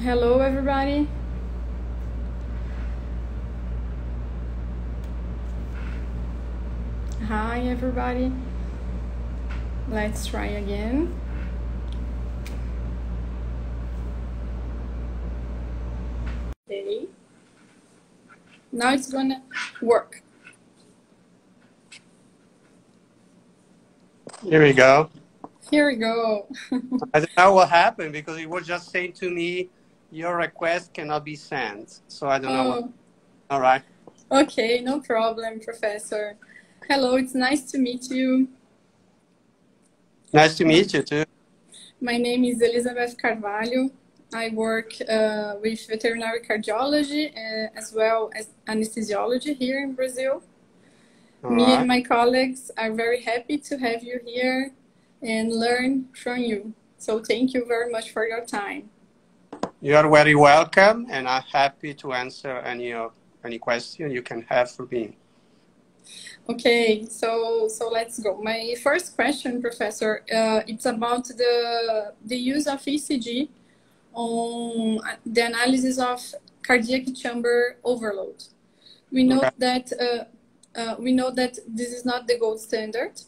Hello, everybody. Hi, everybody. Let's try again. Okay. Now it's gonna work. Here we go. Here we go. I don't know what happened because it was just saying to me, your request cannot be sent. So I don't know. What... Oh, All right. okay, no problem, Professor. Hello, it's nice to meet you. Nice to meet you too. My name is Elizabeth Carvalho. I work uh, with veterinary cardiology uh, as well as anesthesiology here in Brazil. All Me right. and my colleagues are very happy to have you here and learn from you. So thank you very much for your time. You are very welcome, and I'm happy to answer any of any question you can have for me. Okay, so so let's go. My first question, Professor, uh, it's about the the use of ECG on the analysis of cardiac chamber overload. We know Okay. that uh, uh, we know that this is not the gold standard,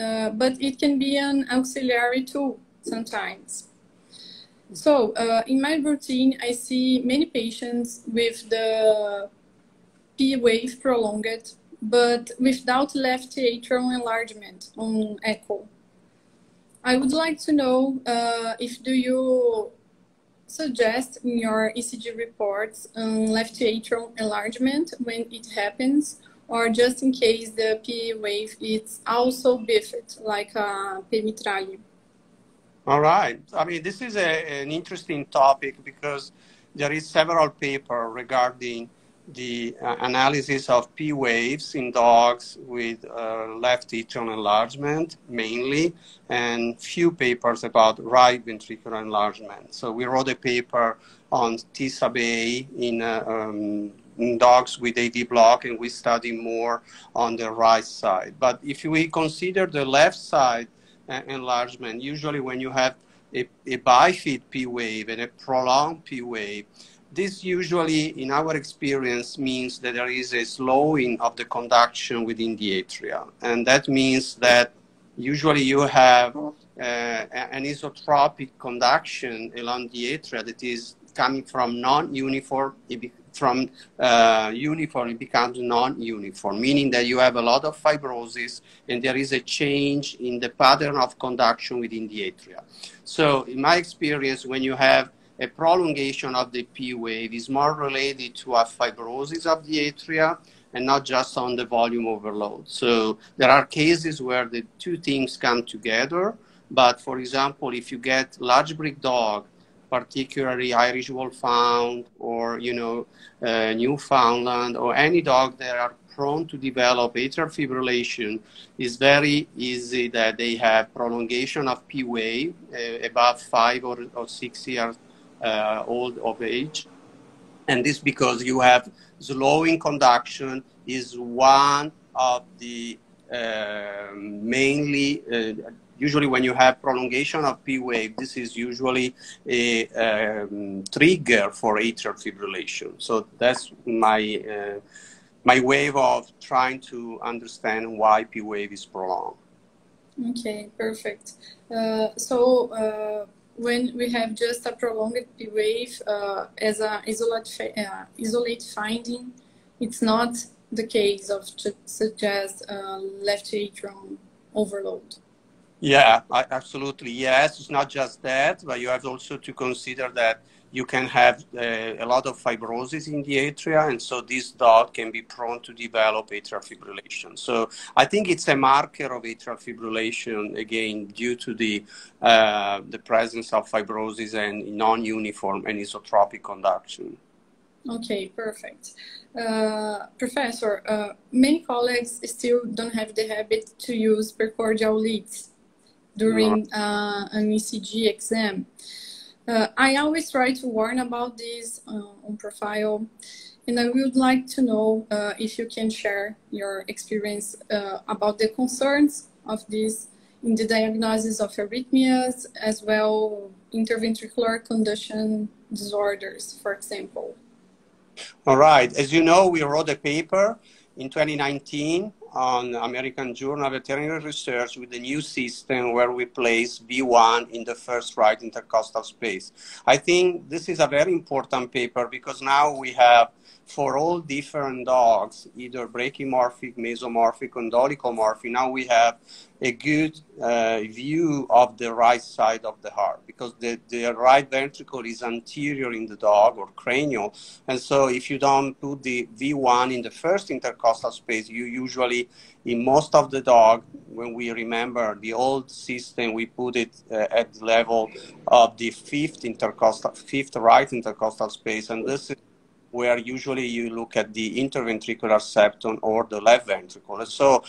uh, but it can be an auxiliary tool sometimes. So uh, in my routine, I see many patients with the P wave prolonged, but without left atrial enlargement on echo. I would like to know uh, if do you suggest in your ECG reports um, left atrial enlargement when it happens, or just in case the P wave is also bifid, like a P mitrale? All right. I mean, this is a, an interesting topic because there is several paper regarding the uh, analysis of P waves in dogs with uh, left atrial enlargement mainly, and few papers about right ventricular enlargement. So we wrote a paper on T sub A in, uh, um, in dogs with AV block, and we study more on the right side. But if we consider the left side, enlargement. Usually, when you have a, a bifid P wave and a prolonged P wave, this usually, in our experience, means that there is a slowing of the conduction within the atria. And that means that usually you have uh, an isotropic conduction along the atria that is coming from non-uniform from uh, uniform it becomes non-uniform, meaning that you have a lot of fibrosis and there is a change in the pattern of conduction within the atria. So in my experience, when you have a prolongation of the P wave is more related to a fibrosis of the atria and not just on the volume overload. So there are cases where the two things come together. But for example, if you get large breed dog particularly Irish Wolfhound or you know uh, Newfoundland or any dog that are prone to develop atrial fibrillation, is very easy that they have prolongation of P wave uh, above five or, or six years uh, old of age, and this because you have slowing conduction is one of the uh, mainly uh, usually when you have prolongation of P wave, this is usually a um, trigger for atrial fibrillation. So that's my uh, my way of trying to understand why P wave is prolonged. Okay, perfect. Uh, so uh, when we have just a prolonged P wave uh, as an isolate, uh, isolate finding, it's not the case of suggest uh, left atrium overload. Yeah, I, absolutely. Yes, it's not just that, but you have also to consider that you can have uh, a lot of fibrosis in the atria, and so this dog can be prone to develop atrial fibrillation. So I think it's a marker of atrial fibrillation again due to the uh, the presence of fibrosis and non-uniform anisotropic conduction. Okay, perfect. Uh, professor, uh, many colleagues still don't have the habit to use precordial leads during uh, an ECG exam. Uh, I always try to warn about this uh, on profile, and I would like to know uh, if you can share your experience uh, about the concerns of this in the diagnosis of arrhythmias as well interventricular conduction disorders, for example. All right. As you know, we wrote a paper in 2019 on American Journal of Veterinary Research with the new system where we place V1 in the first right intercostal space. I think this is a very important paper because now we have for all different dogs, either brachymorphic, mesomorphic, and dolichomorphic, now we have a good uh, view of the right side of the heart because the, the right ventricle is anterior in the dog or cranial. And so if you don't put the V1 in the first intercostal space, you usually, in most of the dog, when we remember the old system, we put it uh, at the level of the fifth intercostal, fifth right intercostal space. And this is where usually you look at the interventricular septum or the left ventricle. So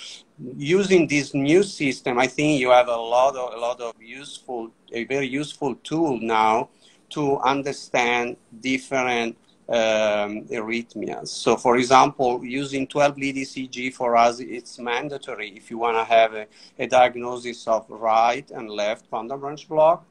using this new system, I think you have a lot of, a lot of useful, a very useful tool now to understand different um, arrhythmias. So, for example, using 12 lead ECG for us, it's mandatory if you want to have a, a, diagnosis of right and left der Branch block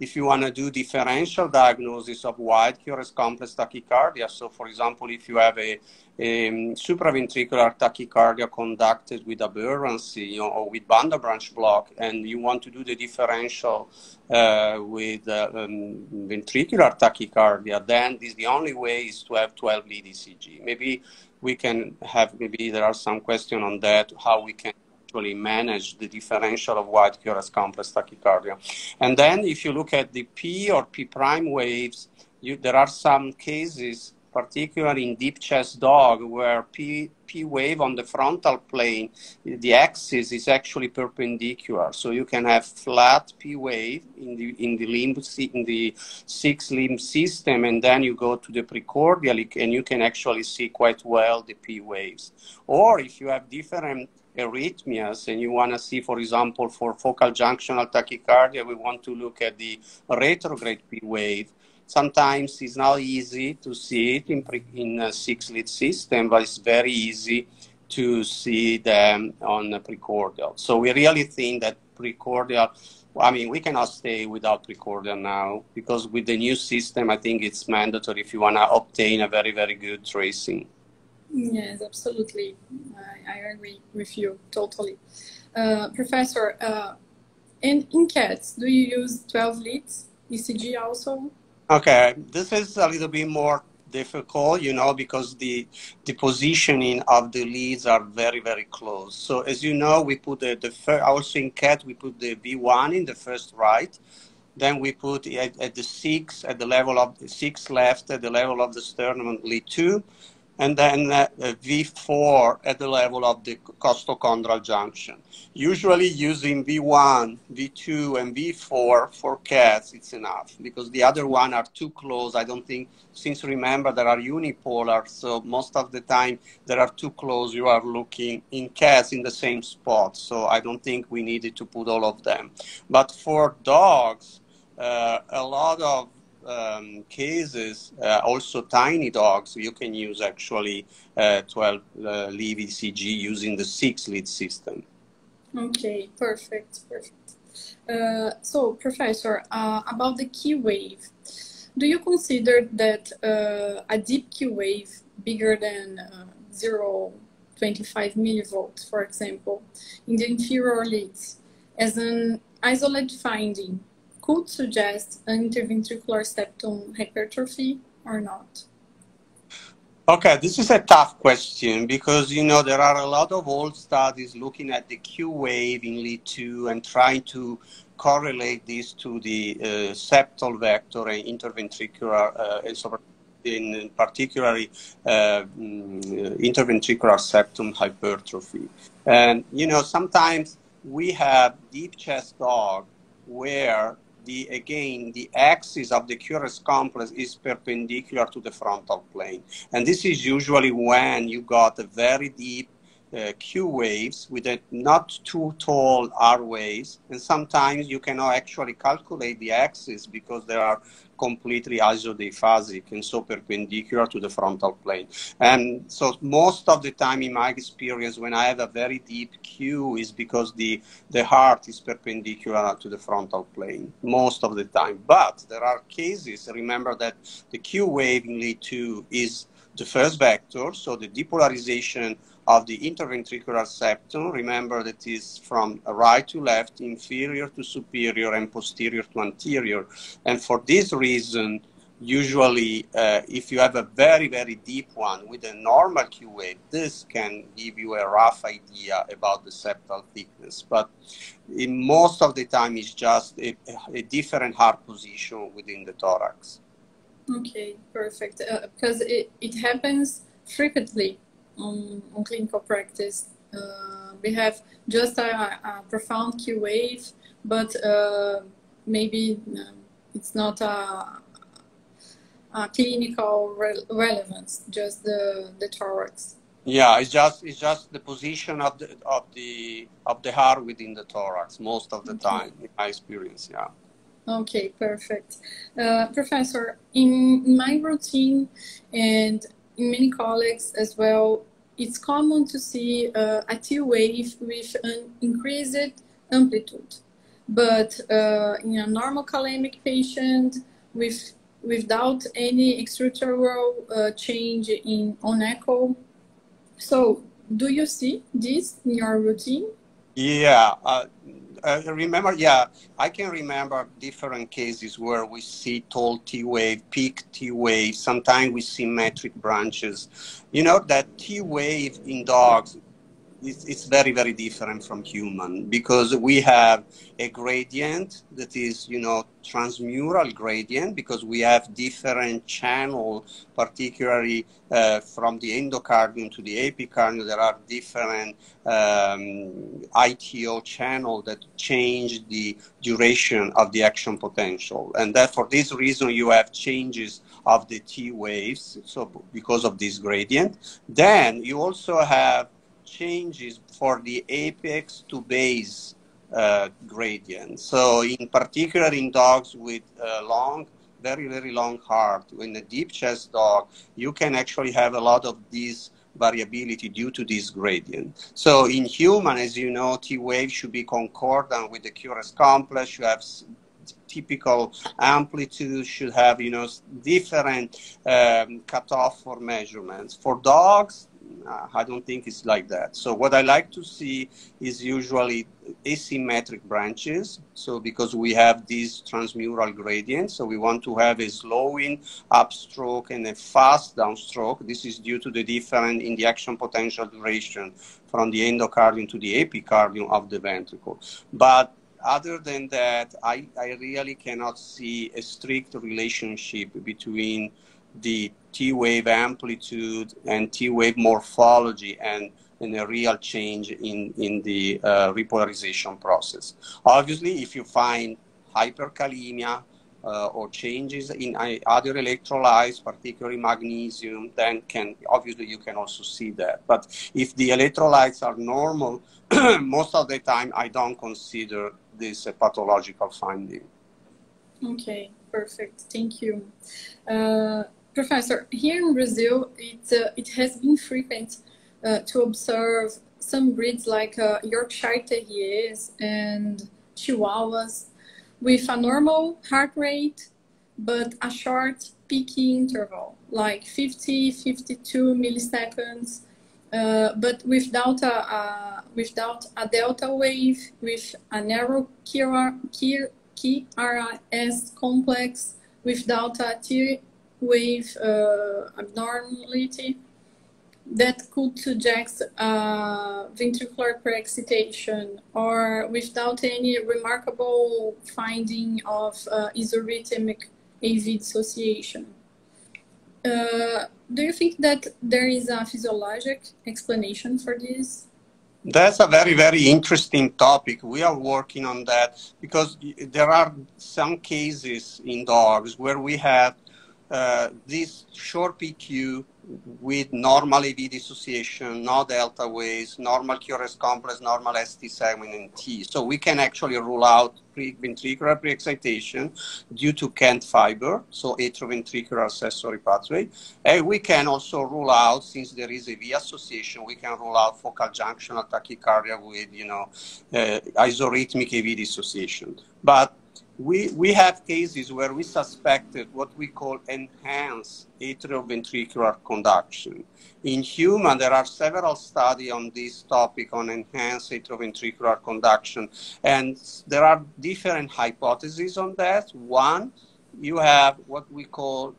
if you want to do differential diagnosis of wide QRS complex tachycardia, so for example, if you have a, a supraventricular tachycardia conducted with aberrancy you know, or with Branch block, and you want to do the differential uh, with uh, um, ventricular tachycardia, then this the only way is to have 12 lead ECG. Maybe we can have, maybe there are some question on that, how we can actually manage the differential of wide QRS complex tachycardia. And then if you look at the P or P prime waves, you, there are some cases, particularly in deep chest dog, where P, P wave on the frontal plane, the axis is actually perpendicular. So you can have flat P wave in the, in the limb, in the six limb system, and then you go to the precordial and you can actually see quite well the P waves. Or if you have different arrhythmias and you want to see, for example, for focal junctional tachycardia, we want to look at the retrograde P wave. Sometimes it's not easy to see it in, pre- in a six lead system, but it's very easy to see them on the precordial. So we really think that precordial, I mean, we cannot stay without precordial now because with the new system, I think it's mandatory if you want to obtain a very, very good tracing. Yes, absolutely. I, I agree with you totally. Uh, professor, uh, in, in cats, do you use 12 leads ECG also? Okay, this is a little bit more difficult, you know, because the the positioning of the leads are very very close. So as you know, we put the the first, also in cat we put the V1 in the first right, then we put at, at the six at the level of the six left at the level of the sternum lead two, and then uh, V4 at the level of the costochondral junction. Usually using V1, V2, and V4 for cats, it's enough because the other one are too close. I don't think, since remember there are unipolar, so most of the time there are too close. You are looking in cats in the same spot, so I don't think we needed to put all of them. But for dogs, uh, a lot of um, cases, uh, also tiny dogs, you can use actually uh, 12 uh, lead ECG using the six lead system. Okay, perfect, perfect. Uh, so, Professor, uh, about the Q wave, do you consider that uh, a deep Q wave bigger than 0.25 millivolts, for example, in the inferior leads as an isolated finding could suggest an interventricular septum hypertrophy or not? Okay, this is a tough question because you know there are a lot of old studies looking at the Q wave in lead 2 and trying to correlate this to the uh, septal vector and interventricular uh, and so in particularly uh, mm, interventricular septum hypertrophy. And you know sometimes we have deep chest dog where the again the axis of the QRS complex is perpendicular to the frontal plane, and this is usually when you got a very deep uh, Q waves with a not too tall R waves, and sometimes you cannot actually calculate the axis because there are completely isophasic and so perpendicular to the frontal plane. And so most of the time in my experience, when I have a very deep Q is because the, the heart is perpendicular to the frontal plane, most of the time. But there are cases, remember that the Q wave in lead 2 is the first vector, so the depolarization of the interventricular septum. Remember that is from right to left, inferior to superior, and posterior to anterior. And for this reason, usually uh, if you have a very, very deep one with a normal Q wave, this can give you a rough idea about the septal thickness. But in most of the time, it's just a, a different heart position within the thorax. Okay, perfect. Uh, because it, it happens frequently on, on clinical practice. Uh, we have just a, a, profound Q wave, but uh, maybe uh, it's not a, a clinical re relevance, just the, the thorax. Yeah, it's just it's just the position of the of the of the heart within the thorax most of the okay. time, in my experience. Yeah. Okay, perfect. Uh, professor, in my routine and in many colleagues as well, it's common to see uh, a T wave with an increased amplitude. But uh, in a normal calemic patient with without any extraoral uh, change in on echo. So, do you see this in your routine? Yeah, uh, remember, yeah, I can remember different cases where we see tall T wave, peak T wave. Sometimes we see metric branches. You know that T wave in dogs it's, it's very very different from human because we have a gradient that is you know transmural gradient because we have different channel particularly uh, from the endocardium to the epicardium. There are different um, ito channel that change the duration of the action potential. And that for this reason you have changes of the t waves so because of this gradient. Then you also have changes for the apex to base uh, gradient. So in particular in dogs with uh, long, very, very long heart, in a deep chest dog, you can actually have a lot of these variability due to this gradient. So in human, as you know, T wave should be concordant with the QRS complex. You have typical amplitude should have, you know, different um, cutoff for measurements. For dogs, Uh, I don't think it's like that. So what I like to see is usually asymmetric branches. So because we have these transmural gradients, so we want to have a slowing upstroke and a fast downstroke. This is due to the difference in the action potential duration from the endocardium to the epicardium of the ventricle. But other than that, I, I really cannot see a strict relationship between the T wave amplitude and T wave morphology and, and a real change in, in the uh, repolarization process. Obviously, if you find hyperkalemia uh, or changes in other electrolytes, particularly magnesium, then can obviously you can also see that. But if the electrolytes are normal, most of the time I don't consider this a pathological finding. Okay, perfect. Thank you. Uh, Professor, here in Brazil, it, uh, it has been frequent uh, to observe some breeds like uh, Yorkshire Terriers and Chihuahuas with a normal heart rate, but a short PQ interval, like 50, 52 milliseconds, uh, but without a, without a delta wave, with a narrow QRS complex, without a T with uh, abnormality that could suggest uh, ventricular pre-excitation or without any remarkable finding of uh, isorhythmic AV dissociation. Uh, do you think that there is a physiologic explanation for this? That's a very, very interesting topic. We are working on that because there are some cases in dogs where we have uh, this short PQ with normal AV dissociation, no delta waves, normal QRS complex, normal ST segment, and T. So we can actually rule out pre-ventricular pre-excitation due to Kent fiber, so atrioventricular accessory pathway. And we can also rule out, since there is a V association, we can rule out focal junctional tachycardia with, you know, uh, isorhythmic AV dissociation. But we, we have cases where we suspected what we call enhanced atrioventricular conduction. In human, there are several studies on this topic on enhanced atrioventricular conduction, and there are different hypotheses on that. One, you have what we call,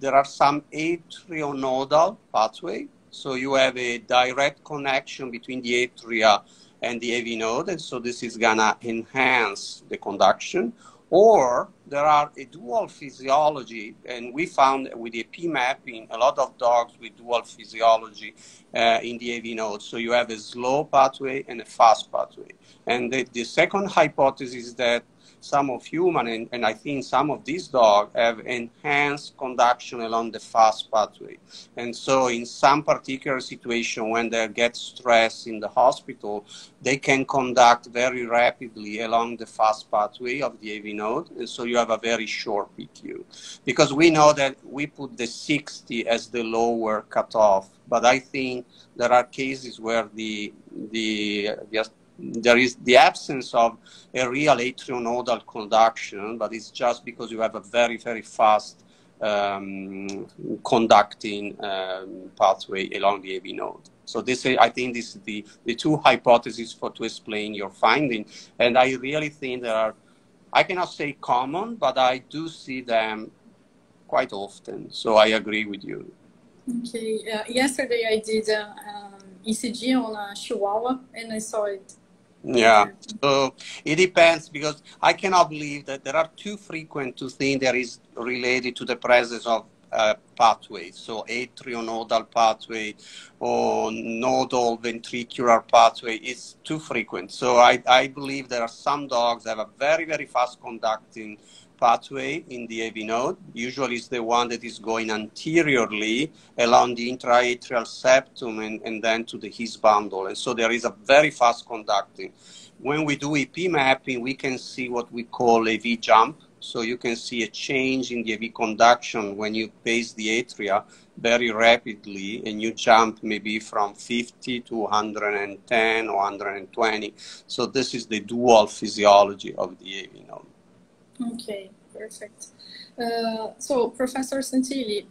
there are some atrionodal pathway, so you have a direct connection between the atria and the AV node, and so this is gonna enhance the conduction. Or there are a dual physiology, and we found with the P mapping a lot of dogs with dual physiology uh, in the AV node. So you have a slow pathway and a fast pathway. And the, the second hypothesis is that some of human and, and I think some of these dogs have enhanced conduction along the fast pathway. And so in some particular situation when they get stressed in the hospital, they can conduct very rapidly along the fast pathway of the AV node. And so you have a very short PQ. Because we know that we put the 60 as the lower cutoff, but I think there are cases where the, the, the there is the absence of a real atrionodal conduction, but it's just because you have a very, very fast um, conducting um, pathway along the AV node. So this, I think, this is the, the two hypotheses for to explain your finding. And I really think there are, I cannot say common, but I do see them quite often. So I agree with you. Okay. Uh, yesterday I did uh, um, ECG on a Chihuahua, and I saw it yeah, so it depends because I cannot believe that there are too frequent to think there is related to the presence of uh, pathways, so atrionodal pathway or nodal ventricular pathway is too frequent. So I, I believe there are some dogs that have a very, very fast conducting pathway in the AV node. Usually it's the one that is going anteriorly along the intraatrial septum and, and then to the His bundle. And so there is a very fast conducting. When we do EP mapping, we can see what we call a V jump. So you can see a change in the AV conduction when you pace the atria very rapidly and you jump maybe from 50 to 110 or 120. So this is the dual physiology of the AV node. Okay, perfect. Uh, so, Professor Santilli,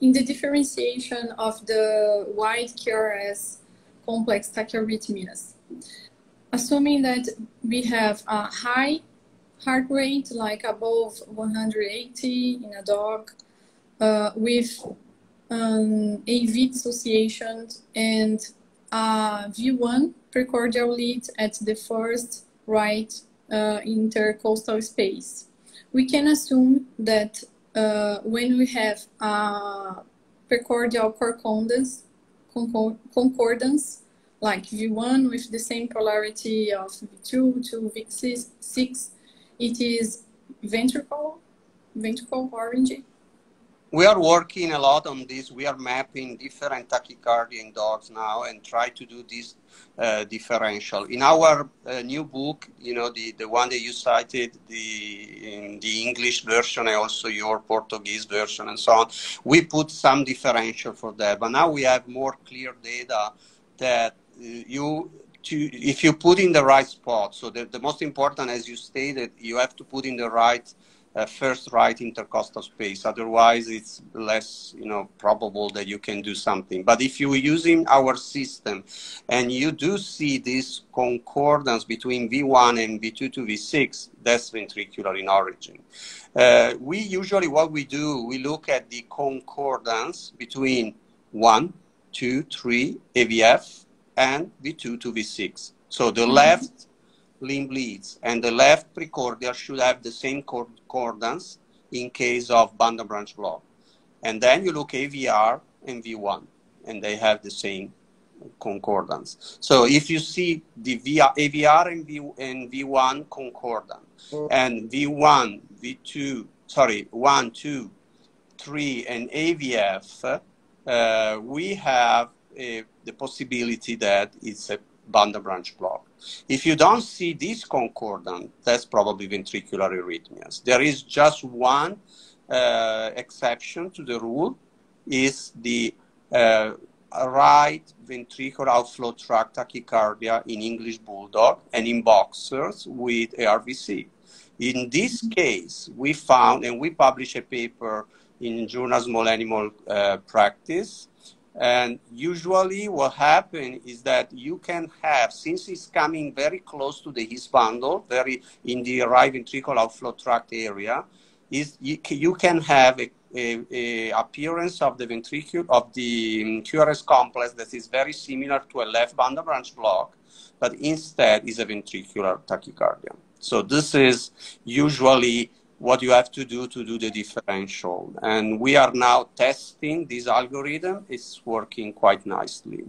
in the differentiation of the wide QRS complex tachyarrhythmias, assuming that we have a high heart rate, like above 180 in a dog, uh, with um, AV dissociation and a V1 precordial lead at the first right uh, intercostal space. We can assume that uh, when we have a precordial concordance, concordance, like V1 with the same polarity of V2 to V6, it is ventricle, ventricle orange we are working a lot on this. We are mapping different tachycardia dogs now and try to do this uh, differential. In our uh, new book, you know, the, the one that you cited, the the English version and also your Portuguese version and so on, we put some differential for that. But now we have more clear data that uh, you to, if you put in the right spot. So the, the most important, as you stated, you have to put in the right uh, first right intercostal space. Otherwise, it's less, you know, probable that you can do something. But if you're using our system and you do see this concordance between V1 and V2 to V6, that's ventricular in origin. Uh, we usually, what we do, we look at the concordance between 1, 2, 3, AVF, and V2 to V6. So the mm-hmm. left limb leads, and the left precordial should have the same concordance in case of bundle branch block. And then you look AVR and V1, and they have the same concordance. So if you see the VR, AVR and, v, and V1 concordant, and V1, V2, sorry, 1, 2, 3, and AVF uh, we have a, the possibility that it's a der Branch block. If you don't see this concordant, that's probably ventricular arrhythmias. There is just one uh, exception to the rule, is the uh, right ventricular outflow tract tachycardia in English bulldog and in boxers with ARVC. In this case, we found, and we published a paper in Journal Small Animal uh, Practice, and usually what happens is that you can have, since it's coming very close to the His bundle, very in the right ventricular outflow tract area, is you, you can have a, a, a, appearance of the ventricle of the QRS complex that is very similar to a left bundle Branch block, but instead is a ventricular tachycardia. So this is usually what you have to do to do the differential. And we are now testing this algorithm. It's working quite nicely.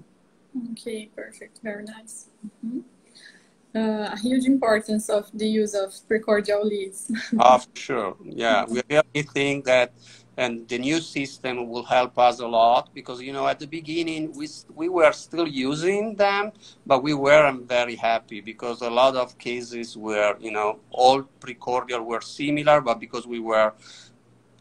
Okay, perfect. Very nice. Mm-hmm. Uh, a huge importance of the use of precordial leads. oh, sure. Yeah, we really think that and the new system will help us a lot because you know at the beginning we we were still using them but we weren't very happy because a lot of cases were you know all precordial were similar but because we were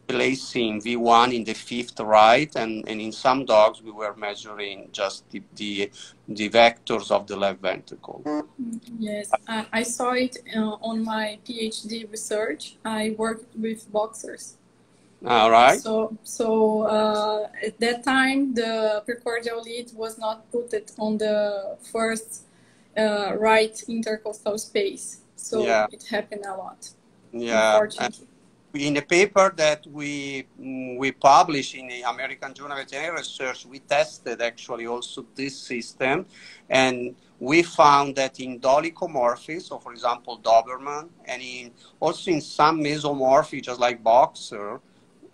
placing V1 in the fifth right and, and in some dogs we were measuring just the, the, the vectors of the left ventricle. Yes, I, I saw it uh, on my PhD research. I worked with boxers all right. So, so uh, at that time, the precordial lead was not put on the first uh, right intercostal space. So yeah. it happened a lot. Yeah. In the paper that we mm, we published in the American Journal of Veterinary Research, we tested actually also this system, and we found that in dolichomorphic, so for example Doberman, and in also in some mesomorphic, just like Boxer,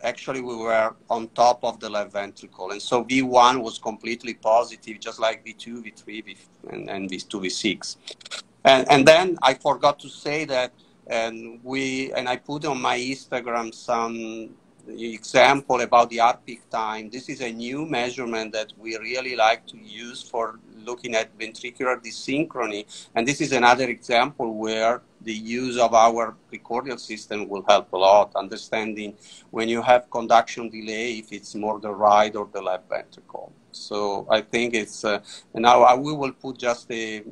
actually we were on top of the left ventricle. And so V1 was completely positive, just like V2, V3, V, and, and V2, V6. And, and then I forgot to say that, and we, and I put on my Instagram some example about the peak time. This is a new measurement that we really like to use for looking at ventricular desynchrony. And this is another example where the use of our precordial system will help a lot, understanding when you have conduction delay, if it's more the right or the left ventricle. So I think it's, uh, now I, we will put just a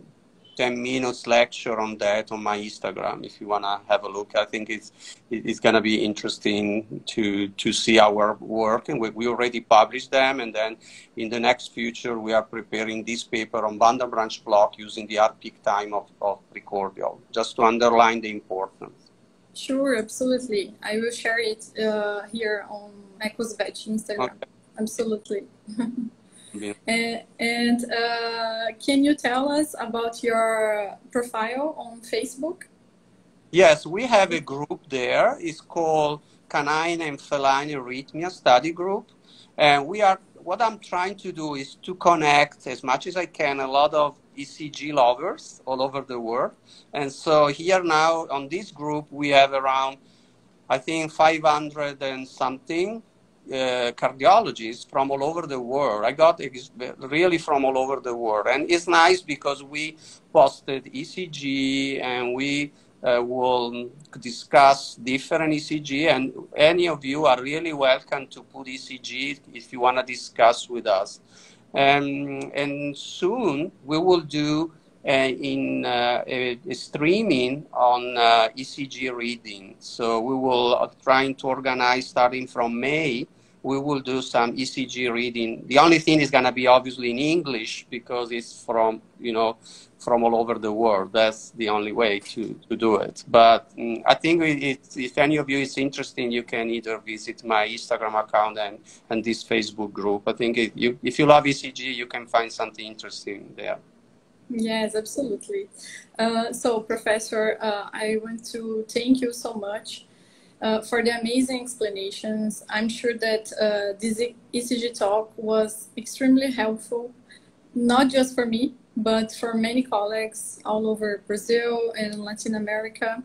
10 minutes lecture on that on my Instagram if you want to have a look. I think it's it's going to be interesting to to see our work and we, we already published them and then in the next future we are preparing this paper on bundle Branch block using the heart peak time of, of precordial just to underline the importance. Sure, absolutely. I will share it uh, here on EquusVet Instagram. Okay. Absolutely. Yeah. And, and uh, can you tell us about your profile on Facebook? Yes, we have a group there. It's called Canine and Feline Arrhythmia Study Group. And we are, what I'm trying to do is to connect as much as I can a lot of ECG lovers all over the world. And so here now on this group, we have around, I think, 500 and something uh, cardiologists from all over the world. I got ex- really from all over the world. And it's nice because we posted ECG and we uh, will discuss different ECG. And any of you are really welcome to put ECG if you want to discuss with us. And, and soon we will do uh, in uh, a, a, streaming on uh, ECG reading. So we will uh, trying to organize starting from May. We will do some ECG reading. The only thing is going to be obviously in English because it's from you know from all over the world. That's the only way to, to do it. But um, I think it, if any of you is interested, you can either visit my Instagram account and, and this Facebook group. I think it, you, if you love ECG, you can find something interesting there. Yes, absolutely. Uh, so, Professor, uh, I want to thank you so much uh, for the amazing explanations. I'm sure that uh, this ECG talk was extremely helpful, not just for me, but for many colleagues all over Brazil and Latin America.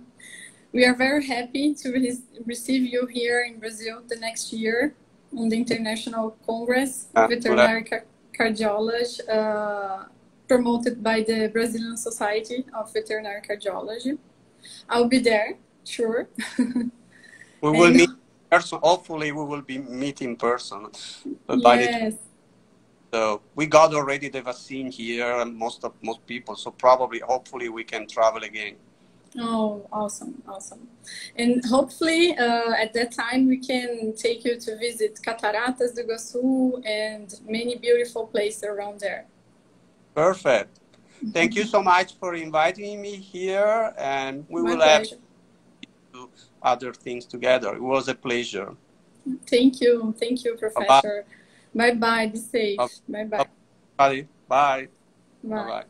We are very happy to re receive you here in Brazil the next year on the International Congress of Veterinary Car Cardiology, uh, promoted by the Brazilian Society of Veterinary Cardiology. I'll be there, sure. we will meet person. Hopefully, we will be meeting in person. yes. So we got already the vaccine here, and most of most people. So probably, hopefully, we can travel again. Oh, awesome, awesome. And hopefully uh, at that time we can take you to visit Cataratas do Iguaçu and many beautiful places around there. Perfect. Thank you so much for inviting me here and we My will pleasure. have other things together. It was a pleasure. Thank you. Thank you, Professor. Bye-bye. Be safe. Bye-bye. Bye. Bye. Bye. Bye.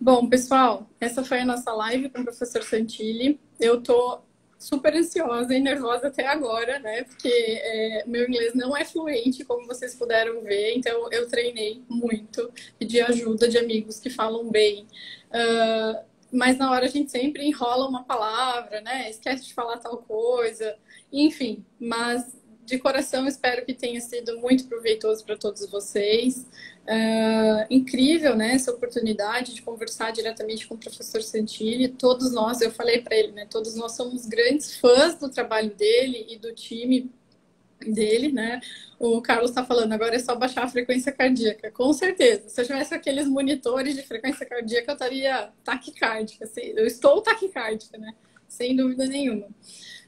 Bom, pessoal, essa foi a nossa live com o professor Santilli. Eu tô super ansiosa e nervosa até agora, né? Porque é, meu inglês não é fluente, como vocês puderam ver, então eu treinei muito, pedi ajuda de amigos que falam bem. Uh, mas na hora a gente sempre enrola uma palavra, né? Esquece de falar tal coisa, enfim. Mas de coração espero que tenha sido muito proveitoso para todos vocês. Uh, incrível, né, essa oportunidade de conversar diretamente com o professor Santilli. Todos nós, eu falei para ele, né, todos nós somos grandes fãs do trabalho dele e do time dele, né? O Carlos está falando, agora é só baixar a frequência cardíaca. Com certeza. Se eu tivesse aqueles monitores de frequência cardíaca, eu estaria taquicárdica. Eu estou taquicárdica, né? Sem dúvida nenhuma.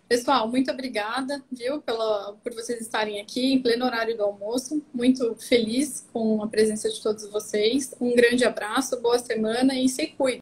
Pessoal, muito obrigada, viu, pela, por vocês estarem aqui em pleno horário do almoço. Muito feliz com a presença de todos vocês. Um grande abraço, boa semana e se cuide.